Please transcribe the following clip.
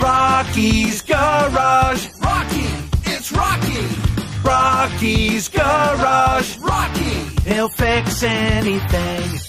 Rocky's Garage. Rocky, it's Rocky. Rocky's Garage. Rocky. He'll fix anything.